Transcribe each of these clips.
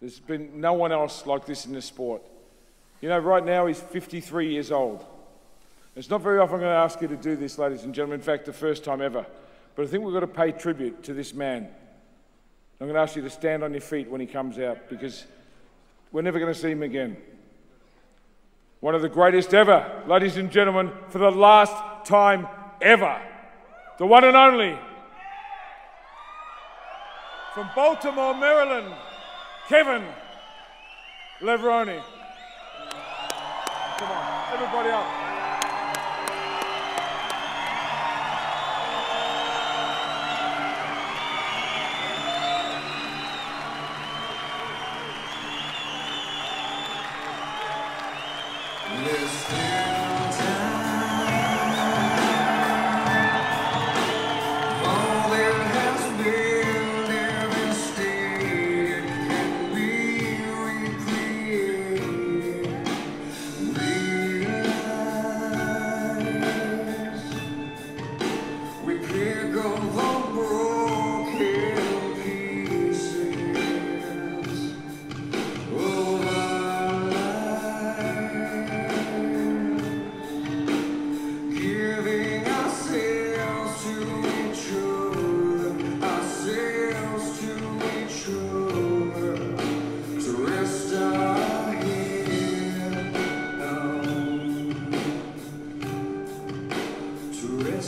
There's been no one else like this in the sport. You know, right now he's 53 years old. It's not very often I'm going to ask you to do this, ladies and gentlemen. In fact, the first time ever. But I think we've got to pay tribute to this man. I'm going to ask you to stand on your feet when he comes out because we're never going to see him again. One of the greatest ever, ladies and gentlemen, for the last time ever. The one and only. From Baltimore, Maryland, Kevin Levrone. Come on, everybody up.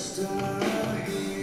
star here.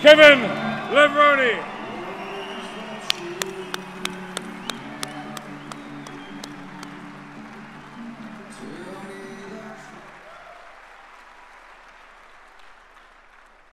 Kevin Levrone.